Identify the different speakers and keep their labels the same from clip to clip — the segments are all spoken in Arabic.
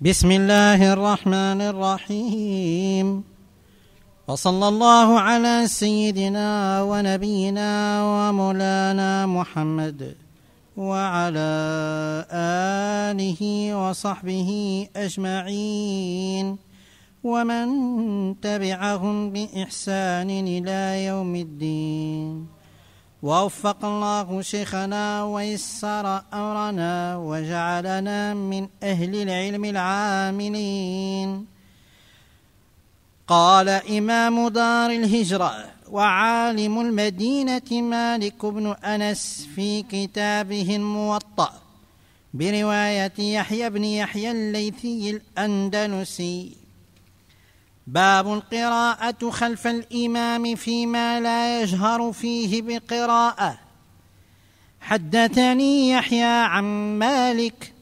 Speaker 1: بسم الله الرحمن الرحيم. وصلى الله على سيدنا ونبينا ومولانا محمد وعلى آله وصحبه أجمعين. ومن تبعهم بإحسان إلى يوم الدين. ووفق الله شيخنا ويسر أمرنا وجعلنا من أهل العلم العاملين. قال إمام دار الهجرة وعالم المدينة مالك بن أنس في كتابه الموطأ برواية يحيى بن يحيى الليثي الأندلسي. باب القراءة خلف الإمام فيما لا يجهر فيه بقراءة. حدثني يحيى عن مالك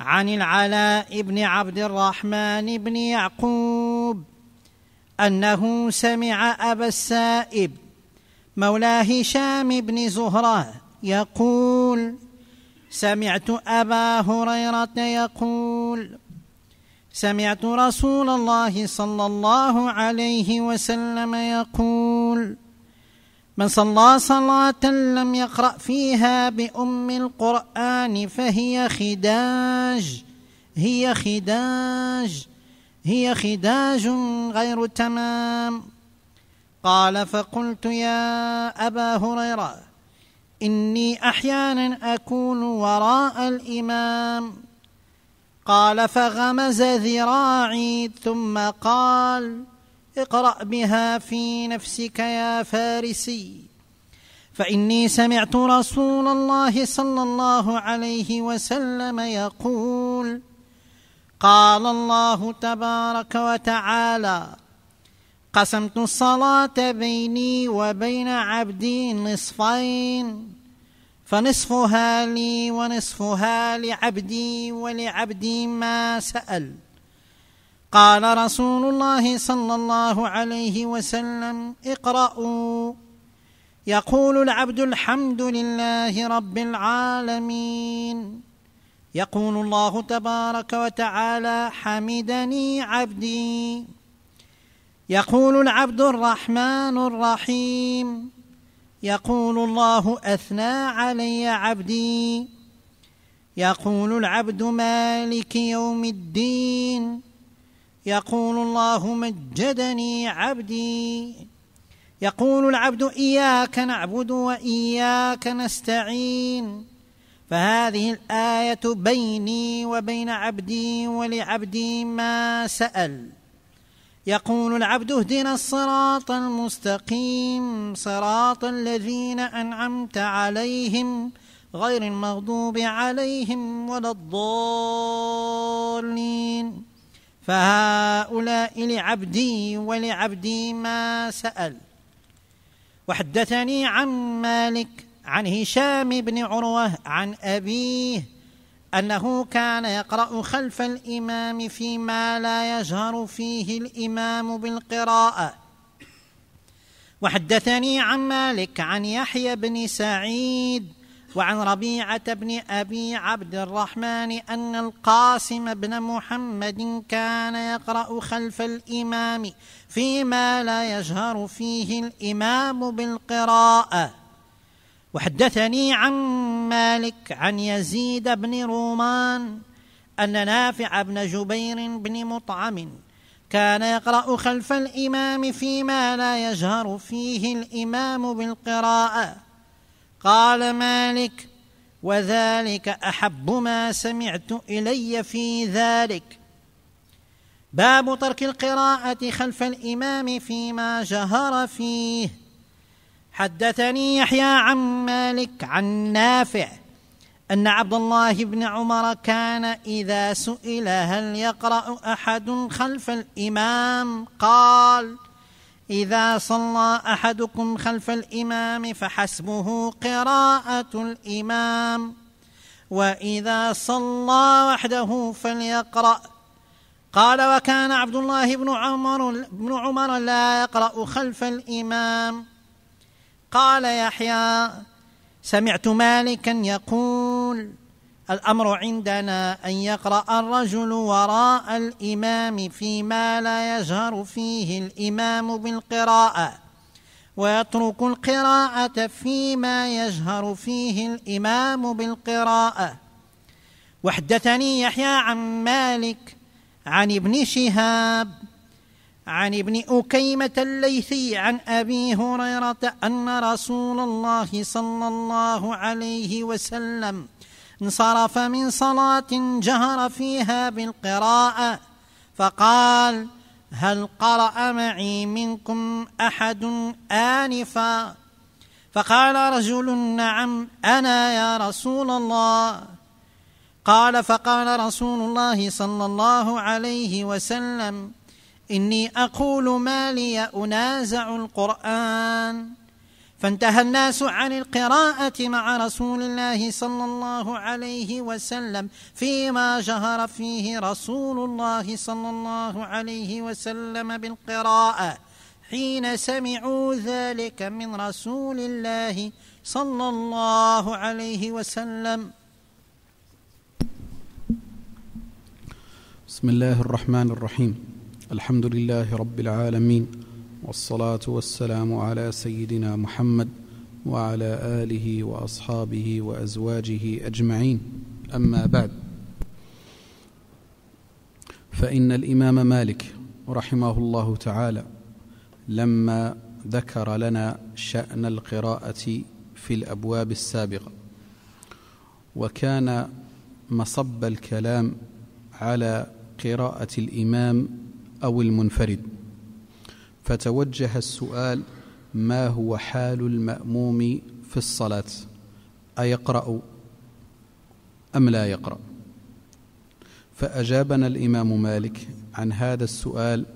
Speaker 1: عن العلاء بن عبد الرحمن بن يعقوب أنه سمع أبا السائب مولى هشام بن زهرة يقول سمعت أبا هريرة يقول سمعت رسول الله صلى الله عليه وسلم يقول من صلى صلاة لم يقرأ فيها بأم القرآن فهي خداج هي خداج هي خداج غير تمام. قال فقلت يا أبا هريرة إني أحيانا أكون وراء الإمام. قال فغمز ذراعي ثم قال اقرأ بها في نفسك يا فارسي. فإني سمعت رسول الله صلى الله عليه وسلم يقول قال الله تبارك وتعالى قسمت الصلاة بيني وبين عبدي نصفين. فنصفها لي ونصفها لعبدي ولعبدي ما سأل. قال رسول الله صلى الله عليه وسلم اقرأوا. يقول العبد الحمد لله رب العالمين. يقول الله تبارك وتعالى حمدني عبدي. يقول العبد الرحمن الرحيم. يقول الله أثنى علي عبدي. يقول العبد مالك يوم الدين. يقول الله مجدني عبدي. يقول العبد إياك نعبد وإياك نستعين. فهذه الآية بيني وبين عبدي ولعبدي ما سأل. يقول العبد اهدنا الصراط المستقيم صراط الذين أنعمت عليهم غير المغضوب عليهم ولا الضالين. فهؤلاء لعبدي ولعبدي ما سأل. وحدثني عن مالك عن هشام بن عروة عن أبيه أنه كان يقرأ خلف الإمام فيما لا يجهر فيه الإمام بالقراءة. وحدثني عن مالك عن يحيى بن سعيد وعن ربيعة بن أبي عبد الرحمن أن القاسم بن محمد كان يقرأ خلف الإمام فيما لا يجهر فيه الإمام بالقراءة. وحدثني عن مالك عن يزيد بن رومان أن نافع بن جبير بن مطعم كان يقرأ خلف الإمام فيما لا يجهر فيه الإمام بالقراءة. قال مالك وذلك أحب ما سمعت إلي في ذلك. باب ترك القراءة خلف الإمام فيما جهر فيه. حدثني يحيى عن مالك عن نافع أن عبد الله بن عمر كان إذا سئل هل يقرأ أحد خلف الإمام قال إذا صلى أحدكم خلف الإمام فحسبه قراءة الإمام وإذا صلى وحده فليقرأ. قال وكان عبد الله بن عمر بن عمر لا يقرأ خلف الإمام. قال يحيى سمعت مالكا يقول الأمر عندنا أن يقرأ الرجل وراء الإمام فيما لا يجهر فيه الإمام بالقراءة ويترك القراءة فيما يجهر فيه الإمام بالقراءة. وحدثني يحيى عن مالك عن ابن شهاب عن ابن أكيمة الليثي عن أبي هريرة أن رسول الله صلى الله عليه وسلم انصرف من صلاة جهر فيها بالقراءة فقال هل قرأ معي منكم أحد آنفا؟ فقال رجل نعم أنا يا رسول الله. قال فقال رسول الله صلى الله عليه وسلم إني أقول ما لي أنازع القرآن. فانتهى الناس عن القراءة مع رسول الله صلى الله عليه وسلم فيما جهر فيه رسول الله صلى الله عليه وسلم بالقراءة. حين سمعوا ذلك من رسول الله صلى الله عليه وسلم.
Speaker 2: بسم الله الرحمن الرحيم. الحمد لله رب العالمين والصلاة والسلام على سيدنا محمد وعلى آله وأصحابه وأزواجه أجمعين. أما بعد فإن الإمام مالك رحمه الله تعالى لما ذكر لنا شأن القراءة في الأبواب السابقة وكان مصب الكلام على قراءة الإمام أو المنفرد. فتوجه السؤال ما هو حال المأموم في الصلاة؟ أيقرأ أم لا يقرأ؟ فأجابنا الإمام مالك عن هذا السؤال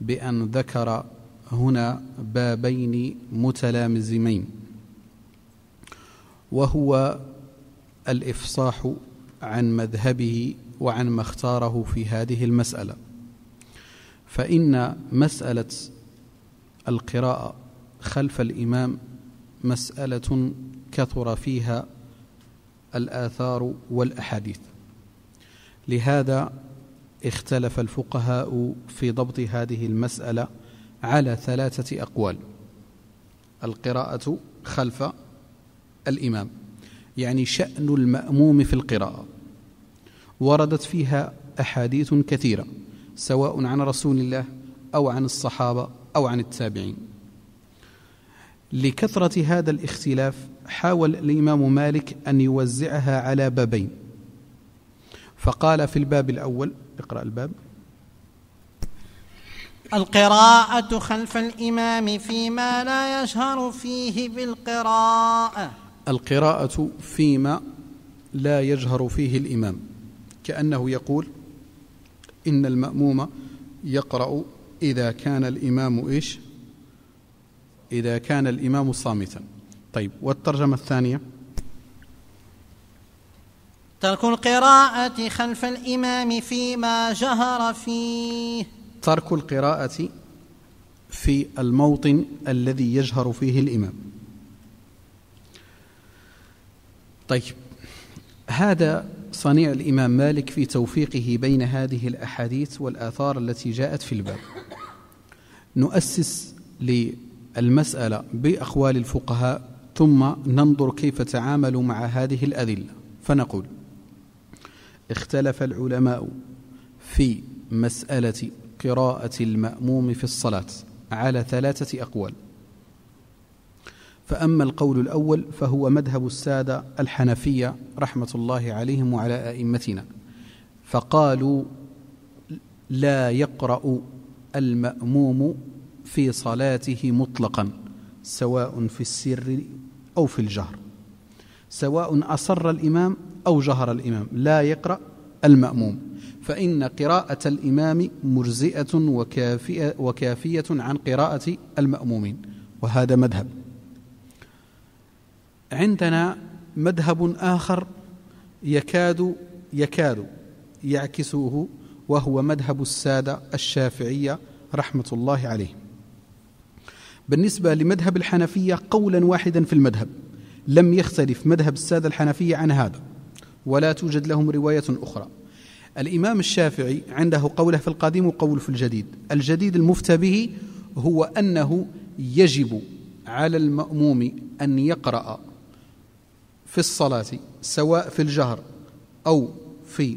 Speaker 2: بأن ذكر هنا بابين متلامزمين وهو الإفصاح عن مذهبه وعن ما اختاره في هذه المسألة. فإن مسألة القراءة خلف الإمام مسألة كثر فيها الآثار والأحاديث. لهذا اختلف الفقهاء في ضبط هذه المسألة على ثلاثة أقوال. القراءة خلف الإمام يعني شأن المأموم في القراءة. وردت فيها أحاديث كثيرة. سواء عن رسول الله أو عن الصحابة أو عن التابعين. لكثرة هذا الاختلاف حاول الإمام مالك أن يوزعها على بابين. فقال في الباب الأول اقرأ الباب.
Speaker 1: القراءة خلف الإمام فيما لا يجهر فيه بالقراءة.
Speaker 2: القراءة فيما لا يجهر فيه الإمام كأنه يقول إن المأموم يقرأ إذا كان الإمام إيش؟ إذا كان الإمام صامتا. طيب والترجمة الثانية؟
Speaker 1: ترك القراءة خلف الإمام فيما جهر فيه.
Speaker 2: ترك القراءة في الموطن الذي يجهر فيه الإمام. طيب هذا صنيع الإمام مالك في توفيقه بين هذه الأحاديث والآثار التي جاءت في الباب. نؤسس للمسألة بأقوال الفقهاء ثم ننظر كيف تعاملوا مع هذه الأدلة. فنقول اختلف العلماء في مسألة قراءة المأموم في الصلاة على ثلاثة أقوال. فأما القول الأول فهو مذهب السادة الحنفية رحمة الله عليهم وعلى أئمتنا فقالوا لا يقرأ المأموم في صلاته مطلقا سواء في السر أو في الجهر سواء أصر الإمام أو جهر الإمام لا يقرأ المأموم فإن قراءة الإمام مرزئة وكافية, وكافية عن قراءة المأمومين وهذا مذهب. عندنا مذهب آخر يكاد يكاد يعكسه وهو مذهب السادة الشافعية رحمة الله عليه. بالنسبة لمذهب الحنفية قولا واحدا في المذهب. لم يختلف مذهب السادة الحنفية عن هذا ولا توجد لهم رواية أخرى. الإمام الشافعي عنده قوله في القديم وقول في الجديد. الجديد المفتى به هو أنه يجب على المأموم أن يقرأ في الصلاة سواء في الجهر أو في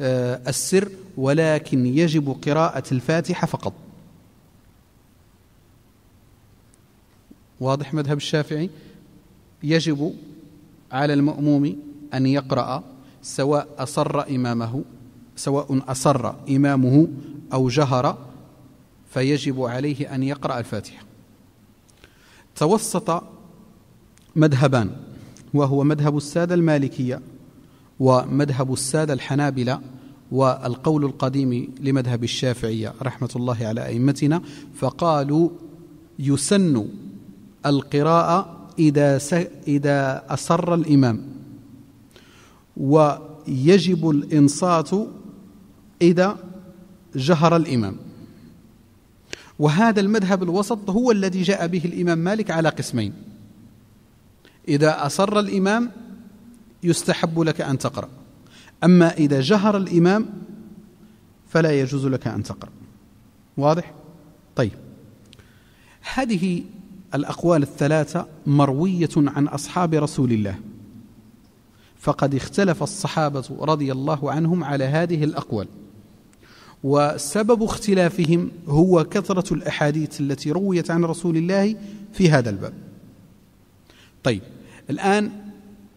Speaker 2: آه، السر ولكن يجب قراءة الفاتحة فقط. واضح مذهب الشافعي؟ يجب على المأموم أن يقرأ سواء أصر إمامه سواء أصر إمامه أو جهر فيجب عليه أن يقرأ الفاتحة. توسط مذهبان. وهو مذهب السادة المالكية ومذهب السادة الحنابلة والقول القديم لمذهب الشافعية رحمة الله على أئمتنا فقالوا يسن القراءة إذا إذا أصر الإمام. ويجب الإنصات إذا جهر الإمام. وهذا المذهب الوسط هو الذي جاء به الإمام مالك على قسمين. إذا أصر الإمام يستحب لك أن تقرأ. أما إذا جهر الإمام فلا يجوز لك أن تقرأ. واضح؟ طيب. هذه الأقوال الثلاثة مروية عن أصحاب رسول الله. فقد اختلف الصحابة رضي الله عنهم على هذه الأقوال. وسبب اختلافهم هو كثرة الأحاديث التي رويت عن رسول الله في هذا الباب. طيب. الآن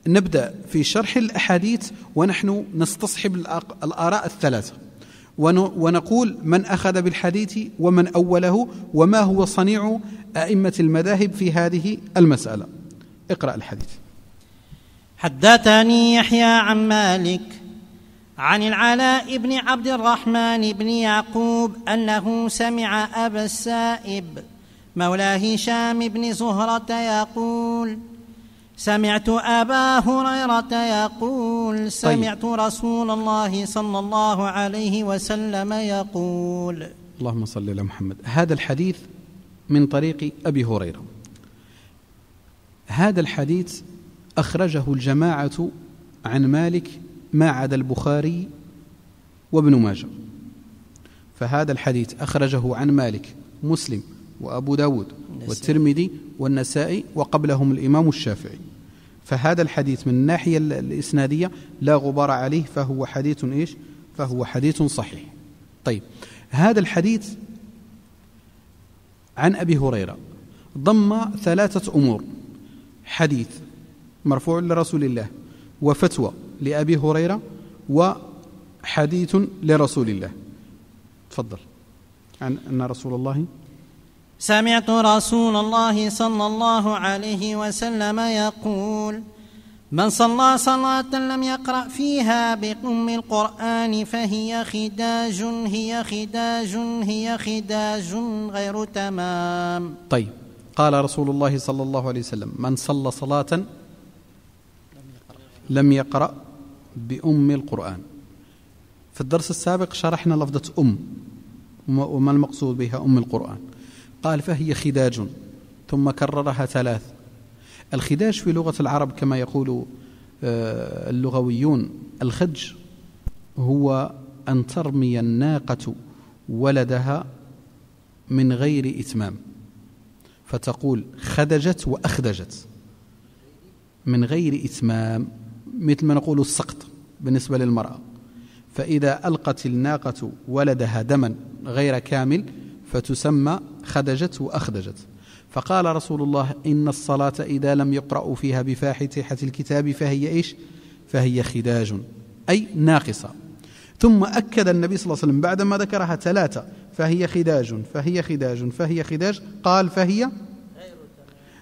Speaker 2: نبدأ في شرح الأحاديث ونحن نستصحب الآراء الثلاثة. ونقول من أخذ بالحديث ومن أوله وما هو صنيع أئمة المذاهب في هذه المسألة. اقرأ الحديث.
Speaker 1: حدثني يحيى عن مالك عن العلاء بن عبد الرحمن بن يعقوب أنه سمع أبا السائب مولى هشام بن زهرة يقول سمعت أبا هريرة يقول طيب. سمعت طيب. رسول الله صلى الله عليه وسلم يقول.
Speaker 2: اللهم صل على محمد. هذا الحديث من طريق أبي هريرة. هذا الحديث أخرجه الجماعة عن مالك ما عدا البخاري وابن ماجه. فهذا الحديث أخرجه عن مالك مسلم وأبو داود والترمذي والنسائي وقبلهم الإمام الشافعي. فهذا الحديث من الناحية الإسنادية لا غبار عليه فهو حديث إيش؟ فهو حديث صحيح. طيب هذا الحديث عن أبي هريرة ضم ثلاثة أمور. حديث مرفوع لرسول الله وفتوى لأبي هريرة وحديث لرسول الله. تفضل. عن أن رسول الله
Speaker 1: سمعت رسول الله صلى الله عليه وسلم يقول من صلى صلاة لم يقرأ فيها بأم القرآن فهي خداج هي خداج هي خداج غير تمام.
Speaker 2: طيب قال رسول الله صلى الله عليه وسلم من صلى صلاة لم يقرأ بأم القرآن. في الدرس السابق شرحنا لفظة أم وما المقصود بها أم القرآن. قال فهي خداج ثم كررها ثلاث. الخداج في لغة العرب كما يقول آه، اللغويون الخج هو أن ترمي الناقة ولدها من غير إتمام. فتقول خدجت وأخدجت من غير إتمام مثل ما نقول السقط بالنسبة للمرأة. فإذا ألقت الناقة ولدها دما غير كامل فتسمى خدجت وأخدجت. فقال رسول الله إن الصلاة إذا لم يقرأوا فيها بفاحتحة الكتاب فهي إيش؟ فهي خداج أي ناقصة. ثم أكد النبي صلى الله عليه وسلم بعدما ذكرها ثلاثة فهي خداج فهي خداج فهي خداج قال فهي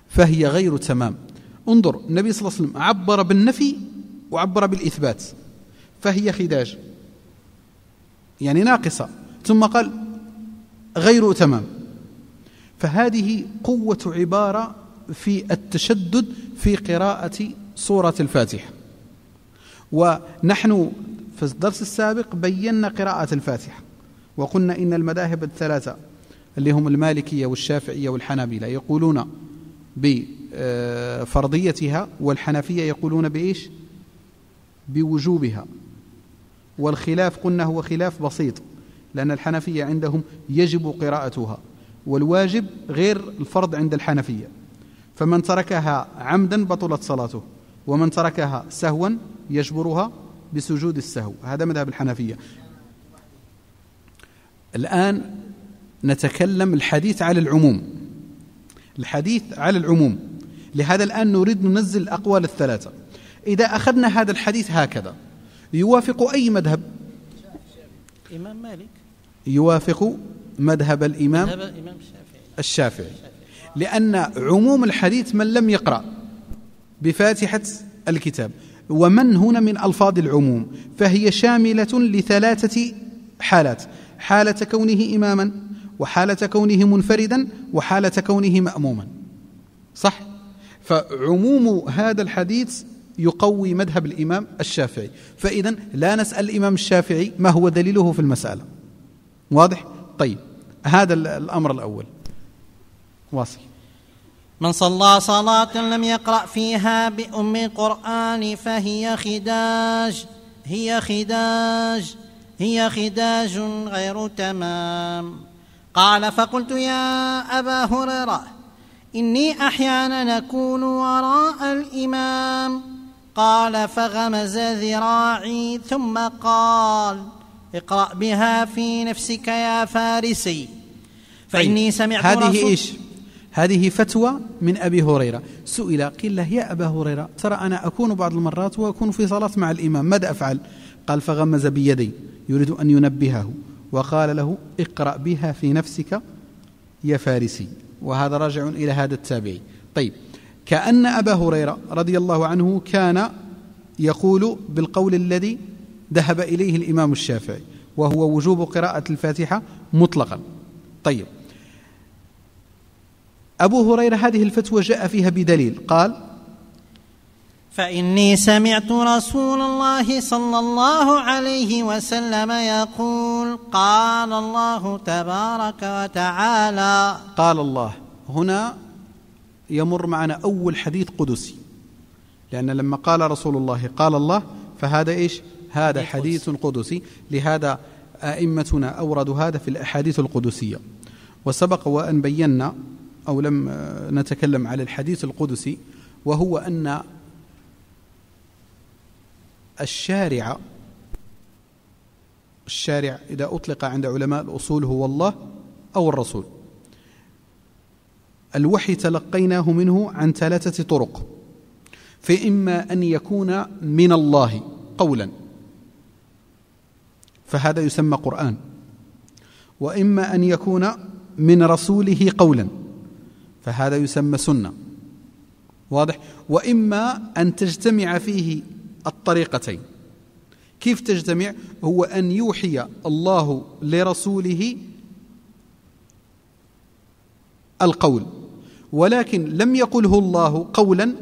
Speaker 2: فهي غير تمام. انظر النبي صلى الله عليه وسلم عبر بالنفي وعبر بالإثبات فهي خداج يعني ناقصة. ثم قال غير تمام. فهذه قوة عبارة في التشدد في قراءة سورة الفاتحة. ونحن في الدرس السابق بينا قراءة الفاتحة وقلنا إن المذاهب الثلاثة اللي هم المالكية والشافعية والحنابلة يقولون بفرضيتها والحنفية يقولون بإيش؟ بوجوبها. والخلاف قلنا هو خلاف بسيط. لأن الحنفية عندهم يجب قراءتها والواجب غير الفرض عند الحنفية. فمن تركها عمدا بطلت صلاته ومن تركها سهوا يجبرها بسجود السهو. هذا مذهب الحنفية. الآن نتكلم الحديث على العموم. الحديث على العموم. لهذا الآن نريد ننزل الأقوال الثلاثة. إذا أخذنا هذا الحديث هكذا يوافق أي مذهب؟
Speaker 1: إمام مالك.
Speaker 2: يوافق مذهب الإمام
Speaker 1: الشافعي.
Speaker 2: لأن عموم الحديث من لم يقرأ بفاتحة الكتاب ومن هنا من ألفاظ العموم فهي شاملة لثلاثة حالات حالة كونه إماما وحالة كونه منفردا وحالة كونه مأموما. صح؟ فعموم هذا الحديث يقوي مذهب الإمام الشافعي. فإذا لا نسأل الإمام الشافعي ما هو دليله في المسألة. واضح؟ طيب هذا الأمر الأول. واصل.
Speaker 1: من صلى صلاة لم يقرأ فيها بأم القرآن فهي خداج هي خداج هي خداج غير تمام. قال فقلت يا أبا هريرة إني أحيانا أكون وراء الإمام. قال فغمز ذراعي ثم قال اقرأ بها في نفسك يا فارسي. فإني طيب، سمعت
Speaker 2: هذه رسول إيش؟ هذه فتوى من أبي هريرة. سئل قيل له يا أبا هريرة ترى أنا أكون بعض المرات وأكون في صلاة مع الإمام ماذا أفعل؟ قال فغمز بيدي يريد أن ينبهه وقال له اقرأ بها في نفسك يا فارسي. وهذا راجع إلى هذا التابعي. طيب كأن أبا هريرة رضي الله عنه كان يقول بالقول الذي ذهب إليه الإمام الشافعي وهو وجوب قراءة الفاتحة مطلقا. طيب. أبو هريرة هذه الفتوى جاء فيها بدليل. قال
Speaker 1: فإني سمعت رسول الله صلى الله عليه وسلم يقول قال الله تبارك وتعالى.
Speaker 2: قال الله هنا يمر معنا أول حديث قدسي. لأن لما قال رسول الله قال الله فهذا إيش؟ هذا حديث قدسي. لهذا أئمتنا أوردوا هذا في الأحاديث القدسية. وسبق وأن بينا أو لم نتكلم على الحديث القدسي وهو أن الشارع الشارع إذا أطلق عند علماء الأصول هو الله أو الرسول. الوحي تلقيناه منه عن ثلاثة طرق. فإما أن يكون من الله قولا. فهذا يسمى قرآن. وإما أن يكون من رسوله قولا فهذا يسمى سنة. واضح؟ وإما أن تجتمع فيه الطريقتين. كيف تجتمع؟ هو أن يوحي الله لرسوله القول ولكن لم يقله الله قولا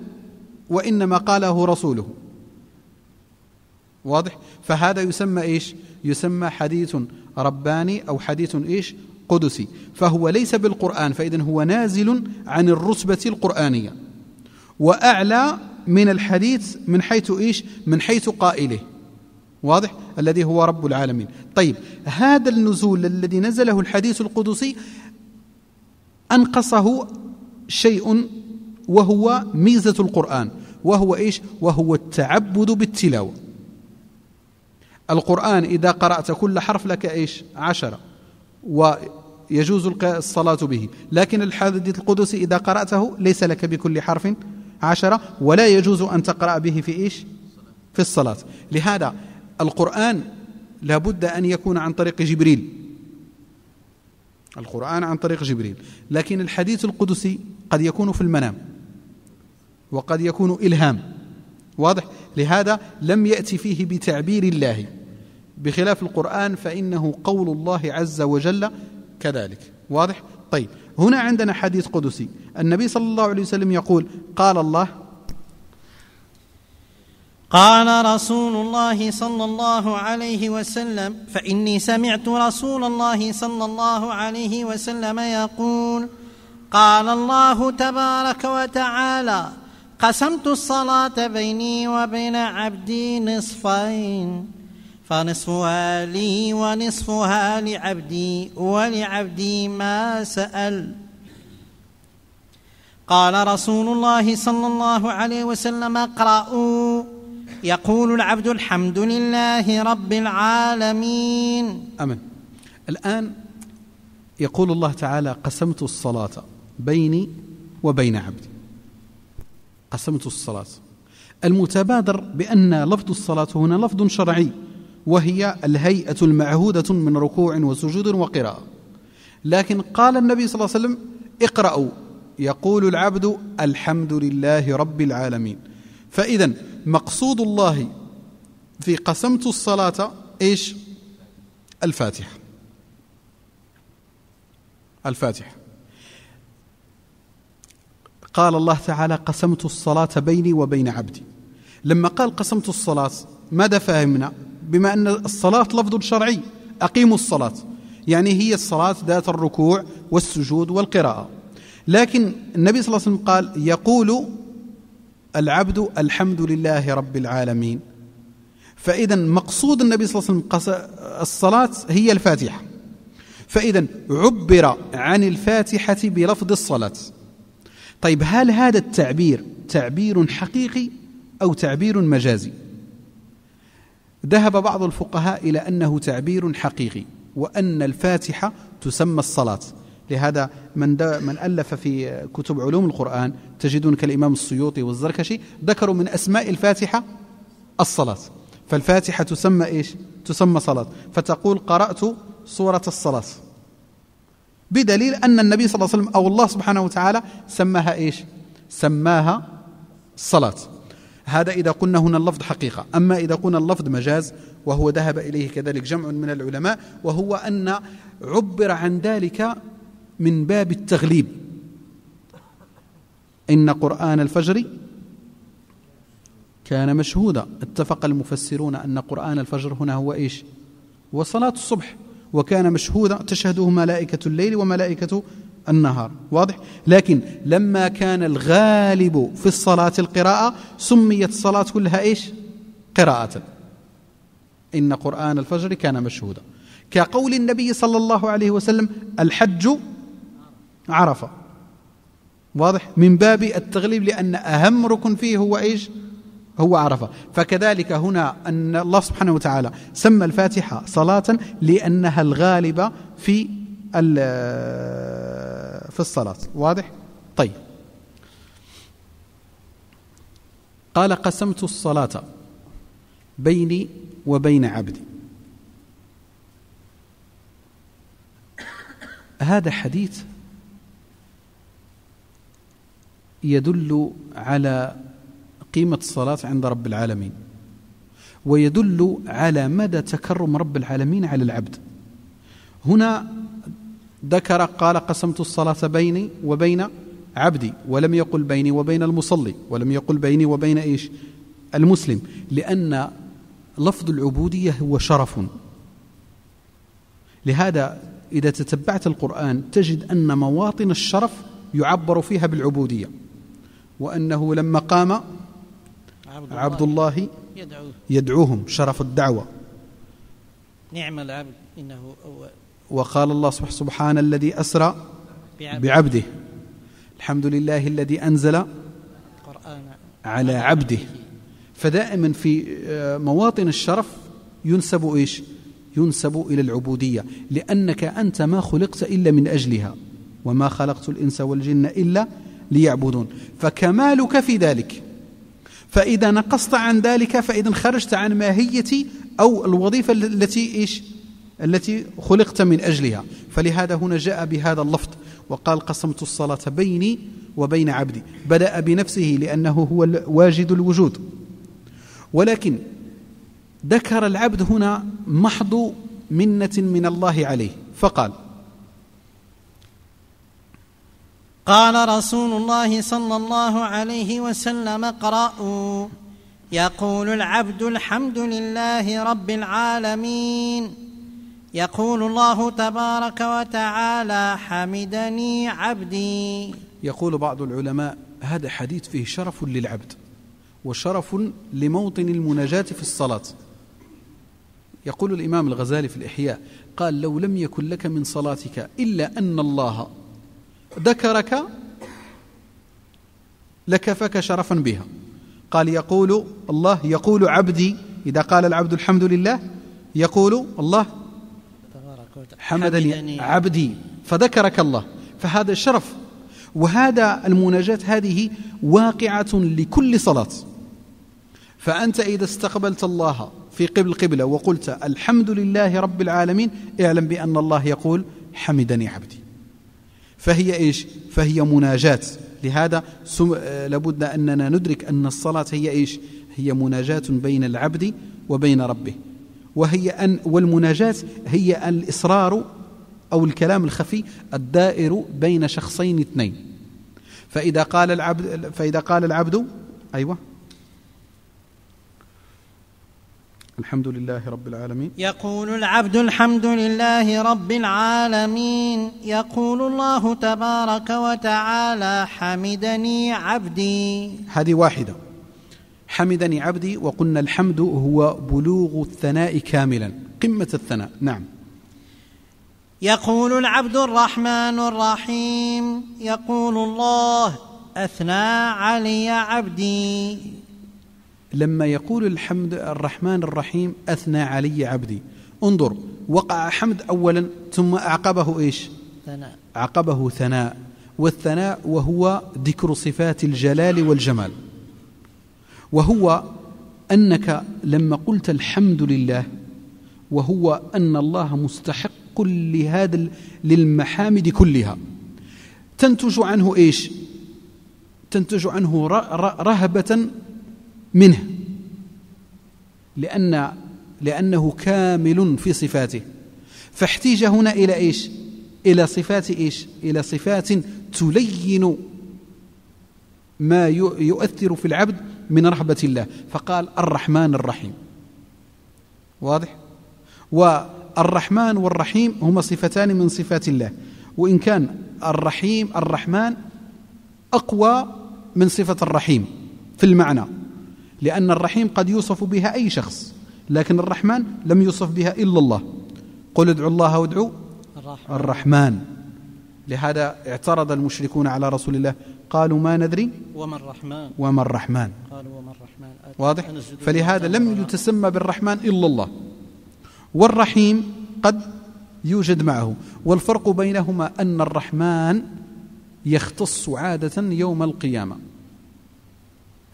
Speaker 2: وإنما قاله رسوله. واضح؟ فهذا يسمى إيش؟ يسمى حديث رباني أو حديث إيش؟ قدسي. فهو ليس بالقرآن فإذا هو نازل عن الرتبة القرآنية. وأعلى من الحديث من حيث إيش؟ من حيث قائله. واضح؟ الذي هو رب العالمين. طيب هذا النزول الذي نزله الحديث القدسي أنقصه شيء وهو ميزة القرآن وهو إيش؟ وهو التعبد بالتلاوة. القرآن إذا قرأت كل حرف لك إيش؟ عشرة ويجوز الصلاة به. لكن الحديث القدسي إذا قرأته ليس لك بكل حرف عشرة ولا يجوز أن تقرأ به في إيش؟ في الصلاة. لهذا القرآن لابد أن يكون عن طريق جبريل. القرآن عن طريق جبريل. لكن الحديث القدسي قد يكون في المنام وقد يكون إلهام. واضح؟ لهذا لم يأتي فيه بتعبير الله. بخلاف القرآن فإنه قول الله عز وجل كذلك. واضح؟ طيب. هنا عندنا حديث قدسي. النبي صلى الله عليه وسلم يقول قال الله
Speaker 1: قال رسول الله صلى الله عليه وسلم فإني سمعت رسول الله صلى الله عليه وسلم يقول قال الله تبارك وتعالى قسمت الصلاة بيني وبين عبدي نصفين فنصفها لي ونصفها لعبدي ولعبدي ما سأل. قال رسول الله صلى الله عليه وسلم اقرأوا. يقول العبد الحمد لله رب العالمين.
Speaker 2: أمن الآن يقول الله تعالى قسمت الصلاة بيني وبين عبدي. قسمت الصلاة. المتبادر بأن لفظ الصلاة هنا لفظ شرعي وهي الهيئة المعهودة من ركوع وسجود وقراءة. لكن قال النبي صلى الله عليه وسلم اقرأوا. يقول العبد الحمد لله رب العالمين. فإذا مقصود الله في قسمت الصلاة إيش؟ الفاتحة. الفاتحة. قال الله تعالى قسمت الصلاة بيني وبين عبدي. لما قال قسمت الصلاة ماذا فهمنا؟ بما أن الصلاة لفظ شرعي أقيموا الصلاة. يعني هي الصلاة ذات الركوع والسجود والقراءة. لكن النبي صلى الله عليه وسلم قال يقول العبد الحمد لله رب العالمين. فإذا مقصود النبي صلى الله عليه وسلم الصلاة هي الفاتحة. فإذا عبر عن الفاتحة بلفظ الصلاة. طيب هل هذا التعبير تعبير حقيقي أو تعبير مجازي؟ ذهب بعض الفقهاء إلى أنه تعبير حقيقي وأن الفاتحة تسمى الصلاة. لهذا من, من ألف في كتب علوم القرآن تجدون كالإمام السيوطي والزركشي ذكروا من أسماء الفاتحة الصلاة. فالفاتحة تسمى إيش؟ تسمى صلاة. فتقول قرأت سورة الصلاة. بدليل أن النبي صلى الله عليه وسلم أو الله سبحانه وتعالى سماها إيش؟ سماها الصلاة هذا إذا قلنا هنا اللفظ حقيقة. أما إذا قلنا اللفظ مجاز وهو ذهب إليه كذلك جمع من العلماء وهو أن عبر عن ذلك من باب التغليب. إن قرآن الفجر كان مشهودا. اتفق المفسرون أن قرآن الفجر هنا هو إيش؟ هو صلاة الصبح. وكان مشهودا تشهده ملائكة الليل وملائكة النهار. واضح؟ لكن لما كان الغالب في الصلاة القراءة سميت الصلاة كلها إيش؟ قراءة. إن قرآن الفجر كان مشهودا. كقول النبي صلى الله عليه وسلم الحج عرفة. واضح؟ من باب التغليب لأن أهم ركن فيه هو إيش؟ هو عرفة. فكذلك هنا أن الله سبحانه وتعالى سمى الفاتحة صلاة لأنها الغالبة في في الصلاة. واضح؟ طيب. قال قسمت الصلاة بيني وبين عبدي. هذا حديث يدل على قيمة الصلاة عند رب العالمين. ويدل على مدى تكرم رب العالمين على العبد. هنا ذكر قال قسمت الصلاة بيني وبين عبدي ولم يقل بيني وبين المصلي ولم يقل بيني وبين إيش؟ المسلم. لأن لفظ العبودية هو شرف. لهذا إذا تتبعت القرآن تجد أن مواطن الشرف يعبر فيها بالعبودية. وأنه لما قام عبد الله يدعوه. يدعوهم شرف الدعوة.
Speaker 1: نعم العبد إنه هو.
Speaker 2: وقال الله سبحانه الذي أسرى بعبده. الحمد لله الذي أنزل على عبده. فدائما في آه، مواطن الشرف ينسب إيش؟ ينسب إلى العبودية. لأنك أنت ما خلقت إلا من أجلها وما خلقت الإنس والجن إلا ليعبدون. فكمالك في ذلك. فإذا نقصت عن ذلك فإذا خرجت عن ماهية أو الوظيفة التي إيش؟ التي خلقت من أجلها. فلهذا هنا جاء بهذا اللفظ وقال قسمت الصلاة بيني وبين عبدي. بدأ بنفسه لأنه هو واجد الوجود. ولكن ذكر العبد هنا محض منة من الله عليه فقال
Speaker 1: قال رسول الله صلى الله عليه وسلم اقرأوا. يقول العبد الحمد لله رب العالمين. يقول الله تبارك وتعالى حمدني عبدي.
Speaker 2: يقول بعض العلماء هذا حديث فيه شرف للعبد وشرف لموطن المناجاة في الصلاة. يقول الإمام الغزالي في الإحياء قال لو لم يكن لك من صلاتك إلا أن الله ذكرك لكفك شرفا بها. قال يقول الله يقول عبدي إذا قال العبد الحمد لله يقول الله حمدني عبدي فذكرك الله. فهذا شرف وهذا المناجاة هذه واقعة لكل صلاة. فأنت إذا استقبلت الله في قبل قبلة وقلت الحمد لله رب العالمين اعلم بأن الله يقول حمدني عبدي. فهي إيش؟ فهي مناجاة. لهذا لابد أننا ندرك أن الصلاة هي إيش؟ هي مناجاة بين العبد وبين ربه. وهي أن والمناجاة هي الإصرار أو الكلام الخفي الدائر بين شخصين اثنين. فإذا قال العبد فإذا قال العبد أيوه. الحمد لله رب العالمين.
Speaker 1: يقول العبد الحمد لله رب العالمين. يقول الله تبارك وتعالى حمدني عبدي.
Speaker 2: هذه واحدة. حمدني عبدي وقلنا الحمد هو بلوغ الثناء كاملا. قمة الثناء. نعم.
Speaker 1: يقول العبد الرحمن الرحيم. يقول الله أثنى علي عبدي.
Speaker 2: لما يقول الحمد الرحمن الرحيم أثنى علي عبدي. انظر وقع حمد اولا ثم أعقبه إيش؟ ثناء. عقبه ثناء. والثناء وهو ذكر صفات الجلال والجمال. وهو أنك لما قلت الحمد لله وهو أن الله مستحق كل هذا للمحامد كلها. تنتج عنه إيش؟ تنتج عنه رهبة منه لأن لأنه كامل في صفاته. فاحتيج هنا إلى إيش؟ إلى صفات إيش؟ إلى صفات تلين ما يؤثر في العبد من رحبه الله. فقال الرحمن الرحيم. واضح؟ والرحمن والرحيم هما صفتان من صفات الله. وإن كان الرحيم الرحمن أقوى من صفة الرحيم في المعنى. لأن الرحيم قد يوصف بها أي شخص لكن الرحمن لم يوصف بها إلا الله. قل ادعوا الله وادعوا الرحمن, الرحمن. لهذا اعترض المشركون على رسول الله. قالوا ما ندري
Speaker 1: وما الرحمن؟
Speaker 2: وما الرحمن.
Speaker 1: قالوا وما الرحمن.
Speaker 2: واضح؟ فلهذا لم يتسمى بالرحمن إلا الله. والرحيم قد يوجد معه. والفرق بينهما أن الرحمن يختص عادة يوم القيامة.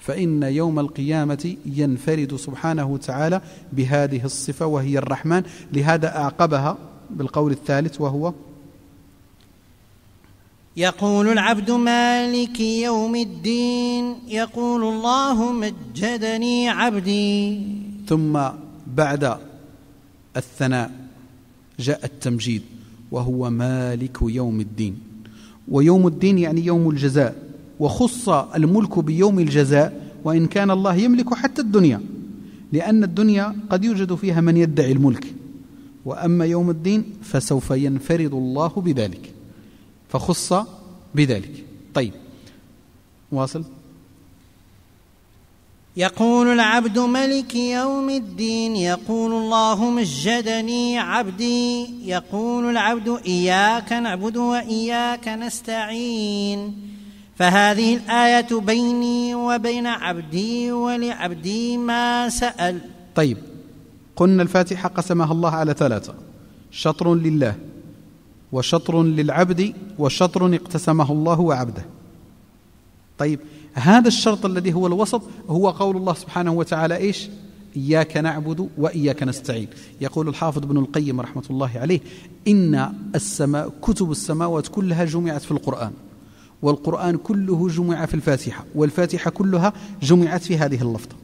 Speaker 2: فإن يوم القيامة ينفرد سبحانه وتعالى بهذه الصفة وهي الرحمن. لهذا أعقبها بالقول الثالث وهو
Speaker 1: يقول العبد مالك يوم الدين يقول الله مجدني عبدي.
Speaker 2: ثم بعد الثناء جاء التمجيد وهو مالك يوم الدين. ويوم الدين يعني يوم الجزاء. وخص الملك بيوم الجزاء وإن كان الله يملك حتى الدنيا لأن الدنيا قد يوجد فيها من يدعي الملك. وأما يوم الدين فسوف ينفرد الله بذلك. فخص بذلك. طيب واصل.
Speaker 1: يقول العبد ملك يوم الدين يقول الله مجدني عبدي يقول العبد إياك نعبد وإياك نستعين. فهذه الآية بيني وبين عبدي ولعبدي ما سأل.
Speaker 2: طيب قلنا الفاتحة قسمها الله على ثلاثة شطر لله وشطر للعبد وشطر اقتسمه الله وعبده. طيب هذا الشرط الذي هو الوسط هو قول الله سبحانه وتعالى إيش؟ إياك نعبد وإياك نستعين. يقول الحافظ ابن القيم رحمة الله عليه إن السماء كتب السماوات كلها جمعت في القرآن. والقرآن كله جمع في الفاتحة والفاتحة كلها جمعت في هذه اللفظة.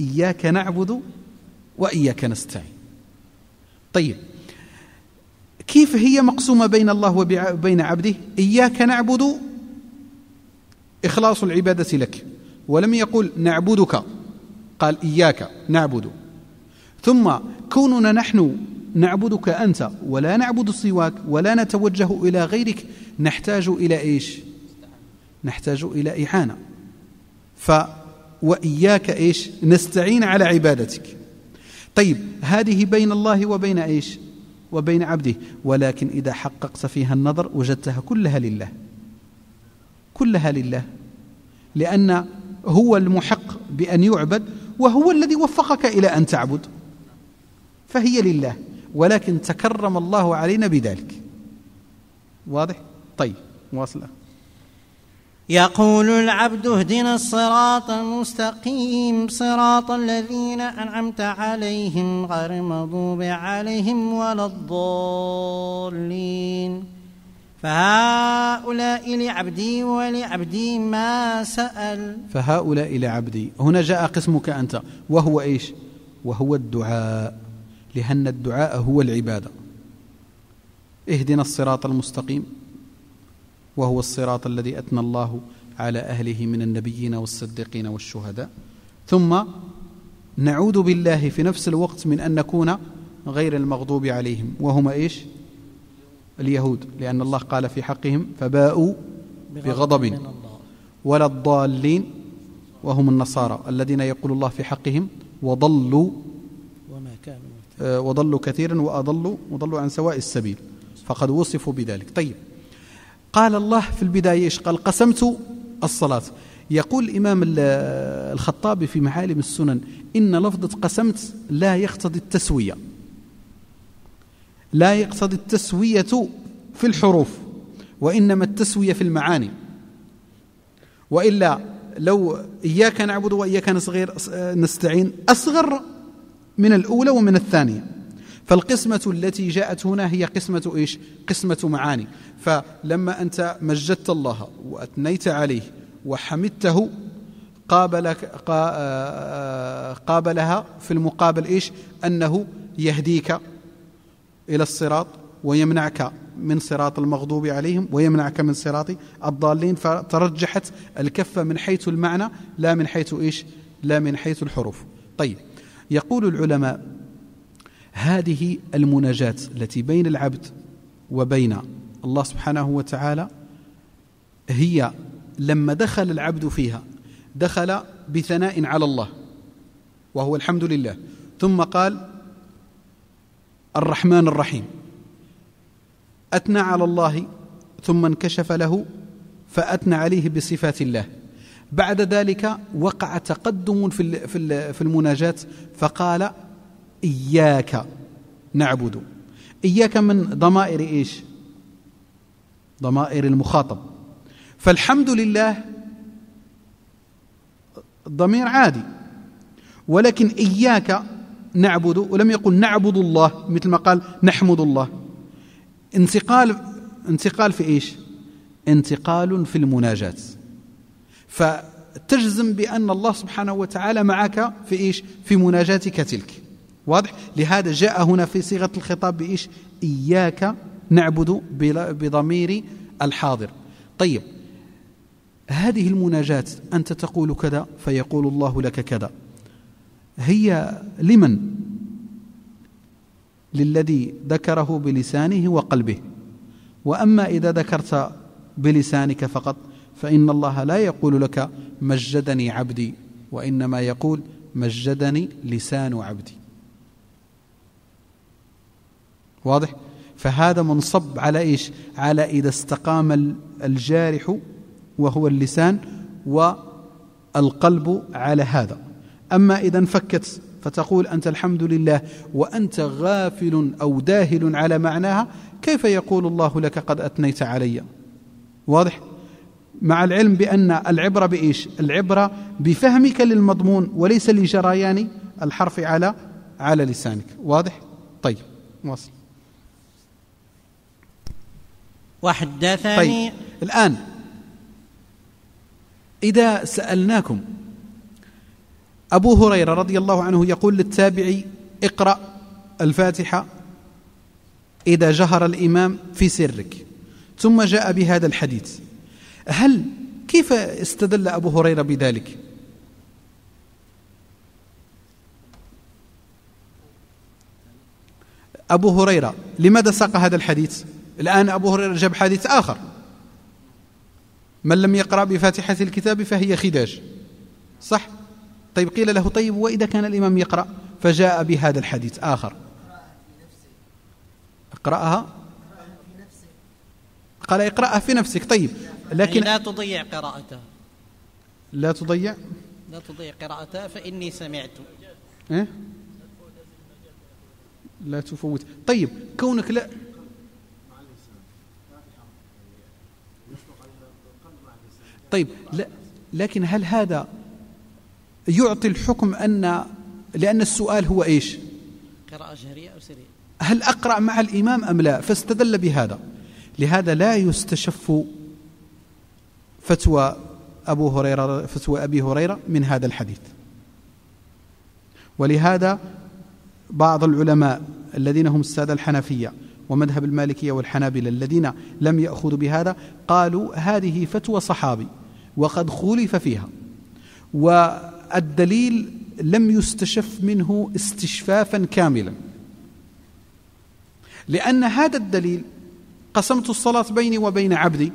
Speaker 2: إياك نعبد وإياك نستعين. طيب كيف هي مقسومة بين الله وبين عبده؟ إياك نعبد إخلاص العبادة لك. ولم يقل نعبدك قال إياك نعبد. ثم كوننا نحن نعبدك أنت ولا نعبد سواك ولا نتوجه إلى غيرك نحتاج إلى إيش؟ نحتاج إلى إعانة. ف وإياك إيش؟ نستعين على عبادتك. طيب هذه بين الله وبين إيش؟ وبين عبده. ولكن إذا حققت فيها النظر وجدتها كلها لله. كلها لله. لأن هو المحق بأن يعبد وهو الذي وفقك إلى أن تعبد. فهي لله. ولكن تكرم الله علينا بذلك. واضح؟ طيب واصله
Speaker 1: يقول العبد اهدنا الصراط المستقيم صراط الذين أنعمت عليهم غير المغضوب عليهم ولا الضالين. فهؤلاء لعبدي ولعبدي ما سأل.
Speaker 2: فهؤلاء لعبدي. هنا جاء قسمك أنت. وهو إيش؟ وهو الدعاء. لأن الدعاء هو العبادة. اهدنا الصراط المستقيم. وهو الصراط الذي أثنى الله على أهله من النبيين والصديقين والشهداء. ثم نعوذ بالله في نفس الوقت من أن نكون غير المغضوب عليهم. وهم إيش؟ اليهود لأن الله قال في حقهم فباءوا بغضب ولا الضالين وهم النصارى الذين يقول الله في حقهم وضلوا. وما كانوا آه، وضلوا كثيرا وأضلوا وضلوا عن سواء السبيل. فقد وصفوا بذلك. طيب قال الله في البداية إيش قال؟ قسمت الصلاة. يقول الإمام الخطابي في معالم السنن إن لفظة قسمت لا يقتضي التسوية. لا يقتضي التسوية في الحروف وإنما التسوية في المعاني. وإلا لو إياك نعبد وإياك نستعين أصغر من الأولى ومن الثانية. فالقسمة التي جاءت هنا هي قسمة إيش؟ قسمة معاني. فلما أنت مجدت الله وأثنيت عليه وحمدته قابلك قابلها في المقابل إيش؟ أنه يهديك إلى الصراط ويمنعك من صراط المغضوب عليهم ويمنعك من صراط الضالين. فترجحت الكفة من حيث المعنى لا من حيث إيش؟ لا من حيث الحروف. طيب يقول العلماء هذه المناجاة التي بين العبد وبين الله سبحانه وتعالى هي لما دخل العبد فيها دخل بثناء على الله وهو الحمد لله. ثم قال الرحمن الرحيم. أثنى على الله ثم انكشف له فأثنى عليه بصفات الله. بعد ذلك وقع تقدم في في المناجاة فقال إياك نعبد. إياك من ضمائر إيش؟ ضمائر المخاطب. فالحمد لله ضمير عادي. ولكن إياك نعبد ولم يقل نعبد الله مثل ما قال نحمد الله. انتقال انتقال في إيش؟ انتقال في المناجاة. فتجزم بأن الله سبحانه وتعالى معك في إيش؟ في مناجاتك تلك. واضح؟ لهذا جاء هنا في صيغة الخطاب بإيش؟ إياك نعبد بضمير الحاضر. طيب هذه المناجاة أنت تقول كذا فيقول الله لك كذا. هي لمن؟ للذي ذكره بلسانه وقلبه. وأما إذا ذكرت بلسانك فقط فإن الله لا يقول لك مجدني عبدي وإنما يقول مجدني لسان عبدي. واضح؟ فهذا منصب على إيش؟ على إذا استقام الجارح وهو اللسان والقلب على هذا. أما إذا انفكت فتقول أنت الحمد لله وأنت غافل أو داهل على معناها كيف يقول الله لك قد أثنيت علي؟ واضح؟ مع العلم بأن العبرة بإيش؟ العبرة بفهمك للمضمون وليس لجريان الحرف على على لسانك. واضح؟ طيب واصل
Speaker 1: وحدثني
Speaker 2: طيب الآن إذا سألناكم أبو هريرة رضي الله عنه يقول للتابعي اقرأ الفاتحة إذا جهر الإمام في سرك ثم جاء بهذا الحديث. هل كيف استدل أبو هريرة بذلك؟ أبو هريرة لماذا ساق هذا الحديث؟ الآن أبو هريرة جاب حديث آخر. من لم يقرأ بفاتحة الكتاب فهي خداج صح؟ طيب قيل له طيب وإذا كان الإمام يقرأ؟ فجاء بهذا الحديث آخر. اقرأها. قال اقرأها في نفسك. طيب
Speaker 1: لكن لا تضيع قراءته.
Speaker 2: لا تضيع؟
Speaker 1: لا تضيع قراءته فإني سمعت.
Speaker 2: إيه؟ لا تفوت. طيب كونك لا طيب لكن هل هذا يعطي الحكم أن لأن السؤال هو إيش؟
Speaker 1: قراءة جهرية أو سرية
Speaker 2: هل أقرأ مع الإمام أم لا؟ فاستدل بهذا. لهذا لا يستشف فتوى أبو هريرة فتوى أبي هريرة من هذا الحديث. ولهذا بعض العلماء الذين هم السادة الحنفية ومذهب المالكية والحنابلة الذين لم يأخذوا بهذا قالوا هذه فتوى صحابي. وقد خولف فيها. والدليل لم يستشف منه استشفافا كاملا. لأن هذا الدليل قسمت الصلاة بيني وبين عبدي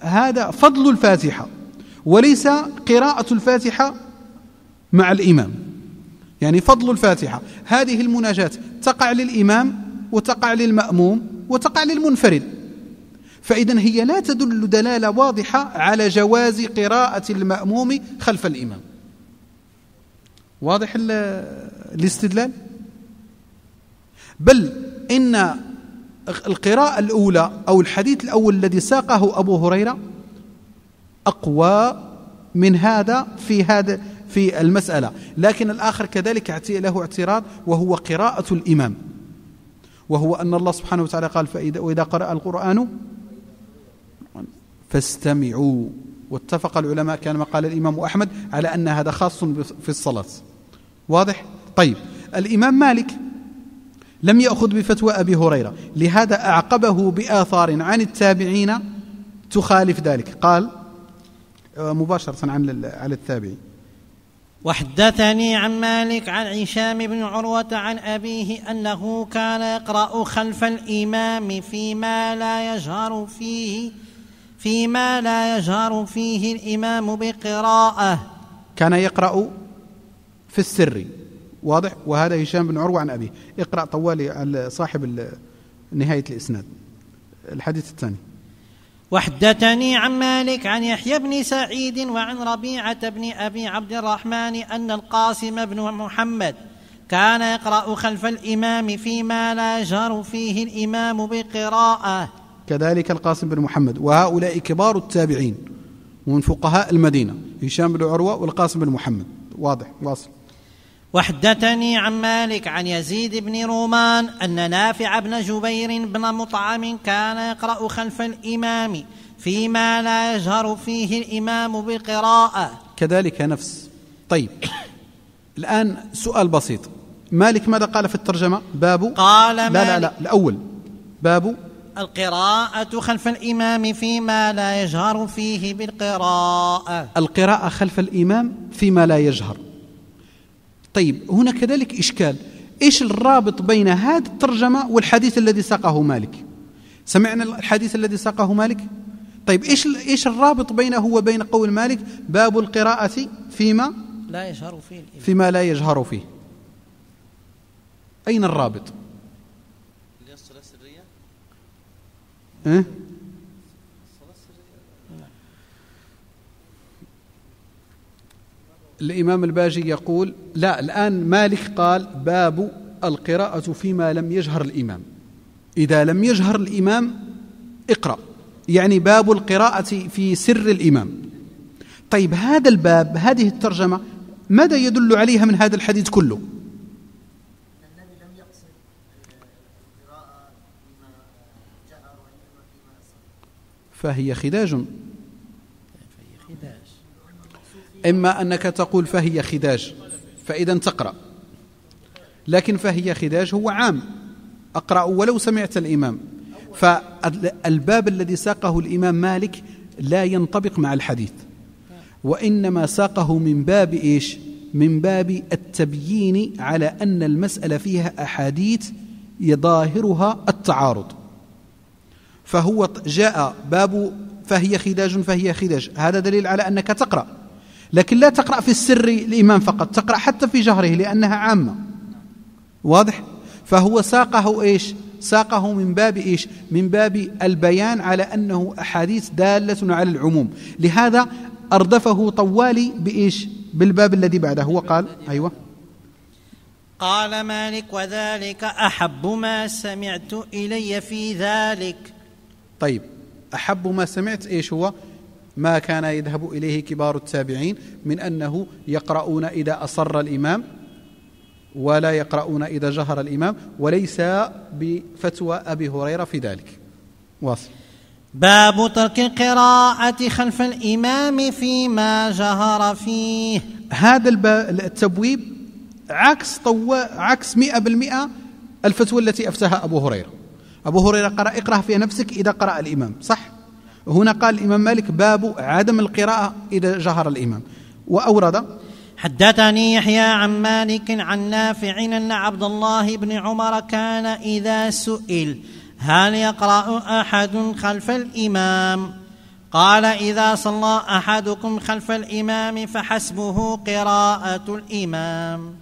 Speaker 2: هذا فضل الفاتحة وليس قراءة الفاتحة مع الإمام. يعني فضل الفاتحة. هذه المناجاة تقع للإمام وتقع للمأموم وتقع للمنفرد. فإذا هي لا تدل دلالة واضحة على جواز قراءة المأموم خلف الإمام. واضح الاستدلال؟ بل إن القراءة الأولى أو الحديث الأول الذي ساقه أبو هريرة أقوى من هذا في هذا في المسألة. لكن الآخر كذلك له اعتراض وهو قراءة الإمام. وهو أن الله سبحانه وتعالى قال فإذا وإذا قرأ القرآن فاستمعوا. واتفق العلماء كان قال الإمام أحمد على أن هذا خاص في الصلاة. واضح؟ طيب. الإمام مالك لم يأخذ بفتوى أبي هريرة. لهذا أعقبه بآثار عن التابعين تخالف ذلك. قال آه، مباشرة عن على التابعين.
Speaker 1: وحدثني عن مالك عن هشام بن عروة عن أبيه أنه كان يقرأ خلف الإمام فيما لا يجهر فيه فيما لا يجهر فيه الإمام بقراءة.
Speaker 2: كان يقرأ في السر. واضح؟ وهذا هشام بن عروة عن أبيه. اقرأ طوالي صاحب نهاية الإسناد. الحديث الثاني.
Speaker 1: وحدثني عن مالك عن يحيى بن سعيد وعن ربيعة بن أبي عبد الرحمن أن القاسم بن محمد كان يقرأ خلف الإمام فيما لا يجهر فيه الإمام بقراءة.
Speaker 2: كذلك القاسم بن محمد. وهؤلاء كبار التابعين ومن فقهاء المدينة هشام بن عروة والقاسم بن محمد. واضح واصل.
Speaker 1: وحدثني عن مالك عن يزيد بن رومان أن نافع بن جبير بن مطعم كان يقرأ خلف الإمام فيما لا يجهر فيه الإمام بالقراءة
Speaker 2: كذلك نفس. طيب الآن سؤال بسيط. مالك ماذا قال في الترجمة؟ باب؟
Speaker 1: قال
Speaker 2: لا
Speaker 1: مالك
Speaker 2: لا لا الأول. باب؟
Speaker 1: القراءة خلف الإمام فيما لا يجهر فيه بالقراءة.
Speaker 2: القراءة خلف الإمام فيما لا يجهر. طيب هنا كذلك إشكال. إيش الرابط بين هذه الترجمة والحديث الذي ساقه مالك؟ سمعنا الحديث الذي ساقه مالك؟ طيب إيش إيش الرابط بينه وبين قول مالك؟ باب القراءة فيما
Speaker 1: لا يجهر فيه
Speaker 2: فيما لا يجهر فيه. أين الرابط
Speaker 1: الصلاة السرية
Speaker 2: إيه؟ الإمام الباجي يقول لا الآن مالك قال باب القراءة فيما لم يجهر الإمام. إذا لم يجهر الإمام اقرأ. يعني باب القراءة في سر الإمام. طيب هذا الباب هذه الترجمة ماذا يدل عليها من هذا الحديث كله؟ فهي خداج. إما أنك تقول فهي خداج فإذا تقرأ. لكن فهي خداج هو عام. أقرأ ولو سمعت الإمام. فالباب الذي ساقه الإمام مالك لا ينطبق مع الحديث. وإنما ساقه من باب إيش؟ من باب التبيين على أن المسألة فيها أحاديث يظاهرها التعارض. فهو جاء باب فهي خداج فهي خداج. هذا دليل على أنك تقرأ. لكن لا تقرأ في السر الإمام فقط تقرأ حتى في جهره لأنها عامة. واضح؟ فهو ساقه إيش؟ ساقه من باب إيش؟ من باب البيان على أنه أحاديث دالة على العموم. لهذا أردفه طوالي بإيش؟ بالباب الذي بعده. هو قال أيوة.
Speaker 1: قال مالك وذلك أحب ما سمعت إلي في ذلك.
Speaker 2: طيب أحب ما سمعت إيش هو؟ ما كان يذهب إليه كبار التابعين من أنه يقرؤون إذا أصر الإمام ولا يقرؤون إذا جهر الإمام وليس بفتوى أبي هريرة في ذلك. واصل.
Speaker 1: باب ترك القراءة خلف الإمام فيما جهر فيه.
Speaker 2: هذا التبويب عكس طو... عكس مئة بالمئة الفتوى التي أفتها أبو هريرة. أبو هريرة قرأ اقرأ في نفسك إذا قرأ الإمام صح؟ هنا قال الإمام مالك باب عدم القراءة إذا جهر الإمام. وأورد
Speaker 1: حدثني يحيى عن مالك عن نافع أن عبد الله بن عمر كان إذا سئل هل يقرأ أحد خلف الإمام؟ قال إذا صلى أحدكم خلف الإمام فحسبه قراءة الإمام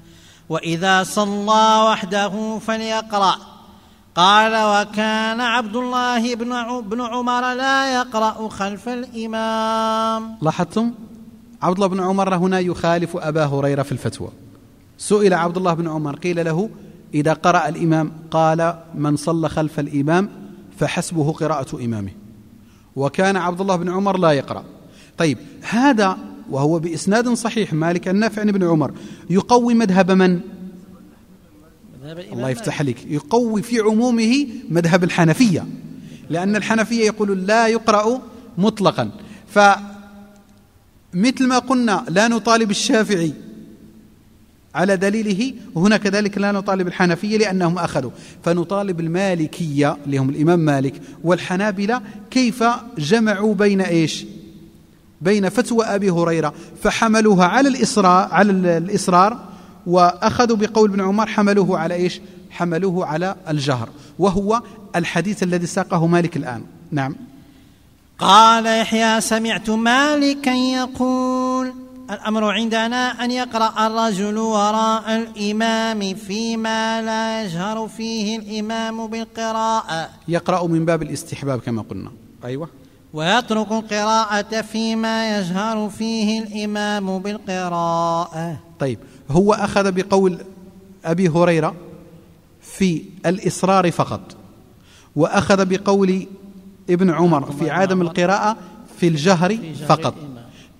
Speaker 1: وإذا صلى وحده فليقرأ. قال وكان عبد الله بن عمر لا يقرأ خلف الإمام.
Speaker 2: لاحظتم؟ عبد الله بن عمر هنا يخالف أبا هريرة في الفتوى. سئل عبد الله بن عمر قيل له إذا قرأ الإمام قال من صلى خلف الإمام فحسبه قراءة إمامه. وكان عبد الله بن عمر لا يقرأ. طيب هذا وهو بإسناد صحيح مالك النافع بن عمر يقوي مذهب من؟ الله يفتح عليك. يقوي في عمومه مذهب الحنفية. لأن الحنفية يقول لا يقرأ مطلقا. فمثل ما قلنا لا نطالب الشافعي على دليله وهنا كذلك لا نطالب الحنفية لأنهم أخذوا. فنطالب المالكية اللي هم الإمام مالك والحنابلة كيف جمعوا بين إيش؟ بين فتوى أبي هريرة فحملوها على الإصرار على الإصرار وأخذوا بقول ابن عمر حملوه على إيش؟ حملوه على الجهر وهو الحديث الذي ساقه مالك الآن. نعم.
Speaker 1: قال يحيى سمعت مالكا يقول الأمر عندنا أن يقرأ الرجل وراء الإمام فيما لا يجهر فيه الإمام بالقراءة.
Speaker 2: يقرأ من باب الاستحباب كما قلنا. أيوة.
Speaker 1: ويترك القراءة فيما يجهر فيه الإمام بالقراءة.
Speaker 2: طيب. هو أخذ بقول أبي هريرة في الإصرار فقط وأخذ بقول ابن عمر في عدم القراءة في الجهر فقط.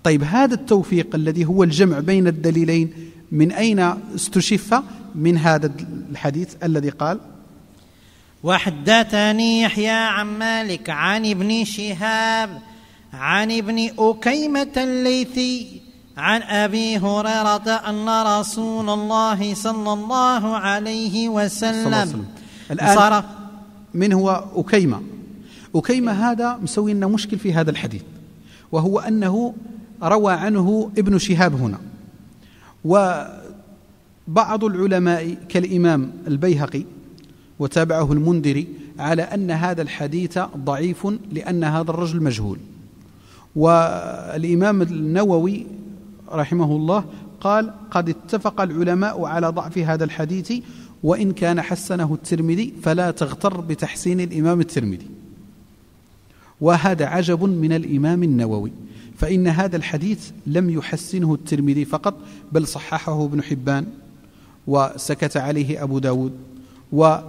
Speaker 2: طيب هذا التوفيق الذي هو الجمع بين الدليلين من أين استشف؟ من هذا الحديث الذي قال
Speaker 1: وحدثني يحيى عن مالك عن ابن شهاب عن ابن أكيمة الليثي عن أبي هريرة أن رسول الله صلى الله عليه وسلم
Speaker 2: الآن صار من هو؟ أكيمة. أكيمة هذا مسوي لنا مشكل في هذا الحديث وهو أنه روى عنه ابن شهاب هنا. وبعض العلماء كالإمام البيهقي وتابعه المنذري على أن هذا الحديث ضعيف لأن هذا الرجل مجهول. والإمام النووي رحمه الله قال قد اتفق العلماء على ضعف هذا الحديث وإن كان حسنه الترمذي فلا تغتر بتحسين الإمام الترمذي. وهذا عجب من الإمام النووي فإن هذا الحديث لم يحسنه الترمذي فقط بل صححه ابن حبان وسكت عليه أبو داود وأثنى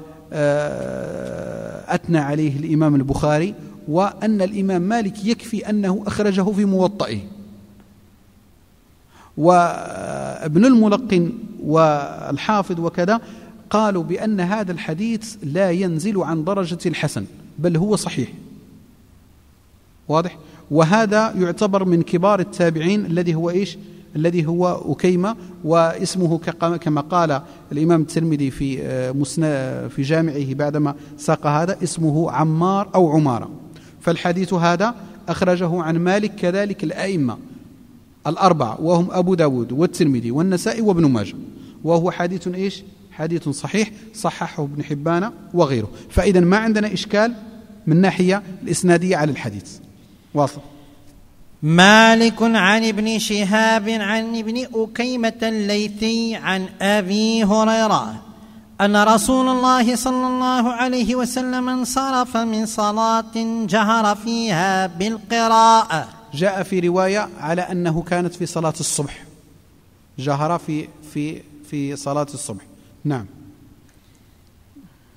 Speaker 2: آه، عليه الإمام البخاري وأن الإمام مالك يكفي أنه أخرجه في موطئه. وابن الملقن والحافظ وكذا قالوا بأن هذا الحديث لا ينزل عن درجة الحسن بل هو صحيح. واضح؟ وهذا يعتبر من كبار التابعين الذي هو إيش؟ الذي هو أكيمة واسمه كما قال الإمام الترمذي في آه، في جامعه بعدما ساق هذا اسمه عمار أو عمارة. فالحديث هذا أخرجه عن مالك كذلك الأئمة. الأربعة وهم أبو داود والترمذي والنسائي وابن ماجه. وهو حديث إيش؟ حديث صحيح صححه ابن حبان وغيره. فإذا ما عندنا إشكال من ناحية الإسنادية على الحديث. واصل.
Speaker 1: مالك عن ابن شهاب عن ابن أكيمة الليثي عن أبي هريرة أن رسول الله صلى الله عليه وسلم انصرف من صلاة جهر فيها بالقراءة.
Speaker 2: جاء في رواية على أنه كانت في صلاة الصبح. جهر في في في صلاة الصبح. نعم.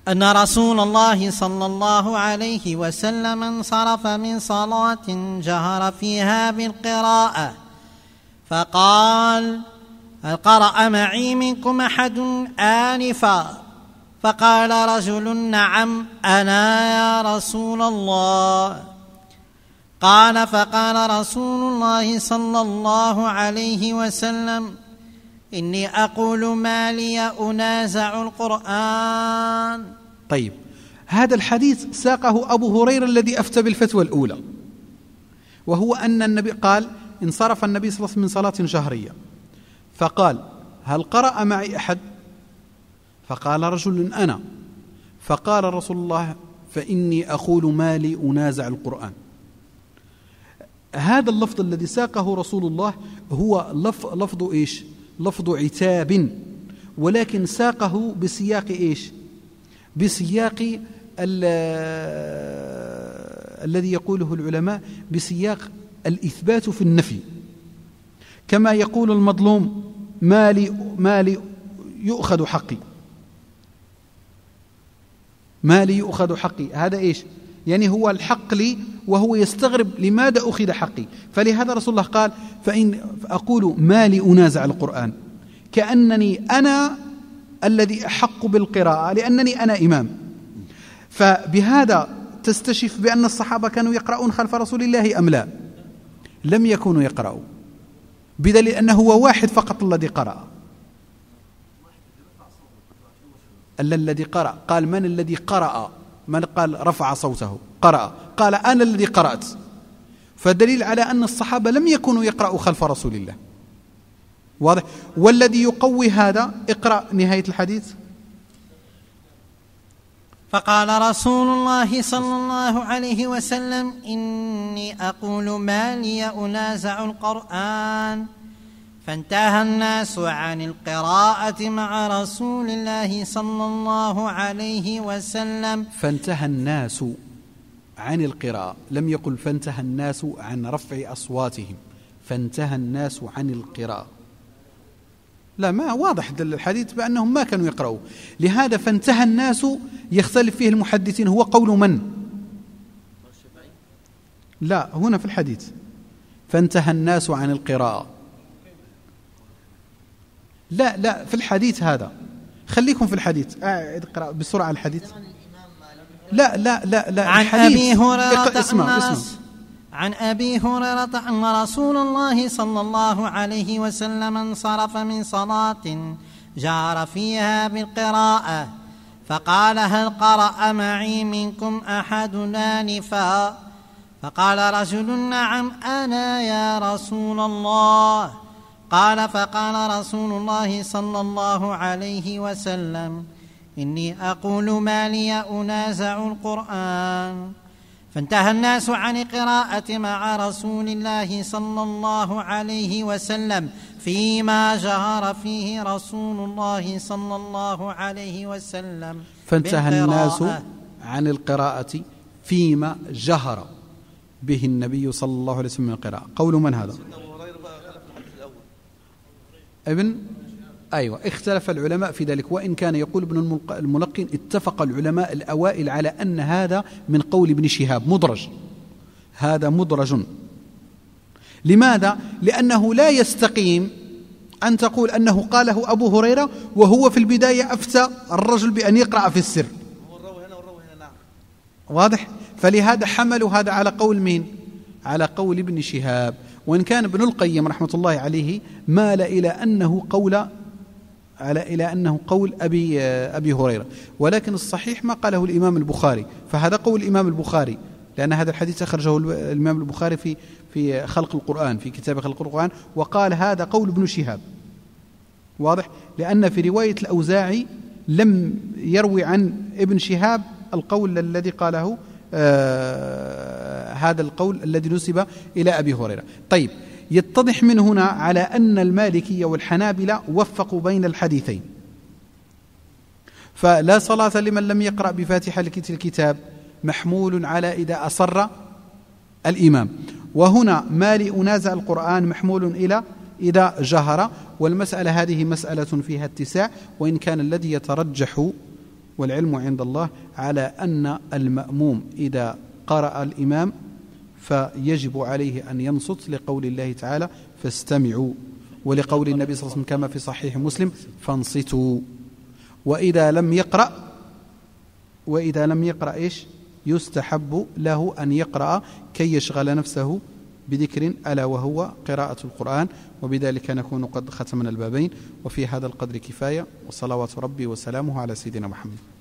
Speaker 1: أن رسول الله صلى الله عليه وسلم انصرف من صلاة جهر فيها بالقراءة. فقال هل قرأ معي منكم أحد آنفا؟ فقال رجل نعم أنا يا رسول الله. قال فقال رسول الله صلى الله عليه وسلم إني أقول ما لي أنازع القرآن.
Speaker 2: طيب هذا الحديث ساقه أبو هريرة الذي أفتى بالفتوى الأولى وهو أن النبي قال انصرف النبي صلى الله عليه وسلم من صلاة جهرية فقال هل قرأ معي أحد؟ فقال رجل أنا. فقال رسول الله فإني أقول ما لي أنازع القرآن. هذا اللفظ الذي ساقه رسول الله هو لفظ, إيش؟ لفظ عتاب. ولكن ساقه بسياق إيش؟ بسياق الذي يقوله العلماء بسياق الإثبات في النفي. كما يقول المظلوم ما لي, ما لي يؤخذ حقي. ما لي يؤخذ حقي. هذا إيش؟ يعني هو الحق لي وهو يستغرب لماذا أخذ حقي. فلهذا رسول الله قال فإن أقول ما لي أنازع القرآن كأنني أنا الذي أحق بالقراءة لأنني أنا إمام. فبهذا تستشف بأن الصحابة كانوا يقرؤون خلف رسول الله أم لا؟ لم يكونوا يقرأوا بدليل أنه هو واحد فقط الذي قرأ. الذي قرأ قال من الذي قرأ؟ من قال رفع صوته قرأ قال أنا الذي قرأت. فدليل على أن الصحابة لم يكونوا يقرأوا خلف رسول الله. واضح؟ والذي يقوي هذا اقرأ نهاية الحديث.
Speaker 1: فقال رسول الله صلى الله عليه وسلم إني أقول ما لي أنازع القرآن. فانتهى الناس عن القراءة مع رسول الله صلى الله عليه وسلم.
Speaker 2: فانتهى الناس عن القراءة. لم يقل فانتهى الناس عن رفع أصواتهم. فانتهى الناس عن القراءة. لا ما واضح الحديث بأنهم ما كانوا يقرأوا. لهذا فانتهى الناس يختلف فيه المحدثين. هو قول من؟ لا هنا في الحديث. فانتهى الناس عن القراءة. لا لا في الحديث هذا. خليكم في الحديث. اقرأ بسرعة الحديث. لا لا لا لا
Speaker 1: عن أبي هريرة
Speaker 2: اسمع اسمع.
Speaker 1: عن أبي هريرة أن رسول الله صلى الله عليه وسلم انصرف من صلاة جار فيها بالقراءه فقال هل قرأ معي منكم أحد آنفا؟ فقال رجل نعم أنا يا رسول الله. قال فقال رسول الله صلى الله عليه وسلم إني أقول ما لي أنازع القرآن. فانتهى الناس عن القراءة مع رسول الله صلى الله عليه وسلم فيما جهر فيه رسول الله صلى الله عليه وسلم
Speaker 2: فانتهى الناس عن القراءة فيما جهر به النبي صلى الله عليه وسلم من القراءة. قول من هذا؟ ابن أيوة اختلف العلماء في ذلك وإن كان يقول ابن الملقن اتفق العلماء الأوائل على أن هذا من قول ابن شهاب مدرج هذا مدرج لماذا؟ لأنه لا يستقيم أن تقول أنه قاله أبو هريرة وهو في البداية أفتى الرجل بأن يقرأ في السر واضح؟ فلهذا حملوا هذا على قول مين؟ على قول ابن شهاب وإن كان ابن القيم رحمة الله عليه مال إلى أنه قول على إلى أنه قول أبي, أبي هريرة. ولكن الصحيح ما قاله الإمام البخاري. فهذا قول الإمام البخاري. لأن هذا الحديث أخرجه الإمام البخاري في في خلق القرآن في كتاب خلق القرآن. وقال هذا قول ابن شهاب. واضح؟ لأن في رواية الأوزاعي لم يروي عن ابن شهاب القول الذي قاله هذا القول الذي نسب إلى أبي هريرة. طيب يتضح من هنا على أن المالكية والحنابلة وفقوا بين الحديثين. فلا صلاة لمن لم يقرأ بفاتحة الكتاب محمول على إذا أصر الإمام. وهنا ما لأنازع القرآن محمول إلى إذا جهر. والمسألة هذه مسألة فيها اتساع وإن كان الذي يترجح والعلم عند الله على أن المأموم إذا قرأ الإمام فيجب عليه أن ينصت لقول الله تعالى فاستمعوا ولقول النبي صلى الله عليه وسلم كما في صحيح مسلم فانصتوا وإذا لم يقرأ وإذا لم يقرأ إيش؟ يستحب له أن يقرأ كي يشغل نفسه بذكر ألا وهو قراءة القرآن وبذلك نكون قد ختمنا البابين. وفي هذا القدر كفاية. وصلوات ربي وسلامه على سيدنا محمد.